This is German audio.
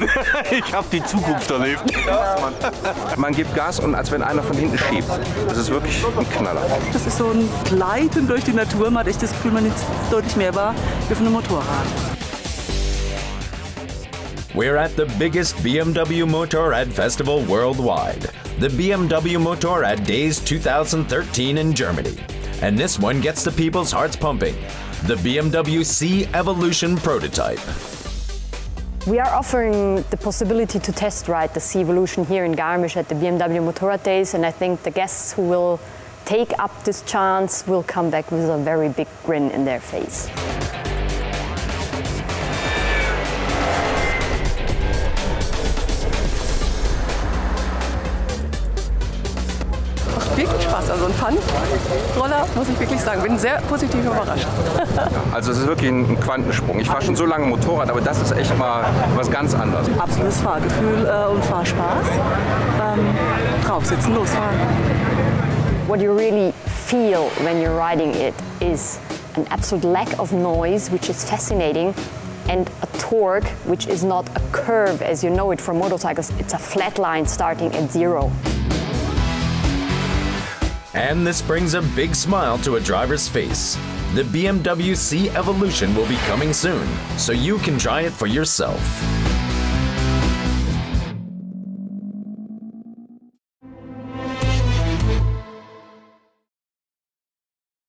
ich habe die Zukunft erlebt. Man gibt Gas und als wenn einer von hinten schiebt. Das ist wirklich ein Knaller. Das ist so ein Gleiten durch die Natur. Man hat echt das Gefühl, man ist deutlich mehr war wie auf einem Motorrad. We're at the biggest BMW Motorrad festival worldwide, the BMW Motorrad Days 2013 in Germany. And this one gets the people's hearts pumping. The BMW C Evolution prototype. We are offering the possibility to test ride the C Evolution here in Garmisch at the BMW Motorrad Days, and I think the guests who will take up this chance will come back with a very big grin in their face. Wirklich Spaß. Also ein Fun-Roller, muss ich wirklich sagen. Bin sehr positiv überrascht. Also es ist wirklich ein Quantensprung. Ich fahre schon so lange Motorrad, aber das ist echt mal was ganz anderes. Absolutes Fahrgefühl äh, und Fahrspaß. Ähm, draufsitzen, losfahren. What you really feel when you're riding it is an absolute lack of noise, which is fascinating, and a torque, which is not a curve as you know it from motorcycles. It's a flat line starting at zero. And this brings a big smile to a driver's face. The BMW C Evolution will be coming soon, so you can try it for yourself.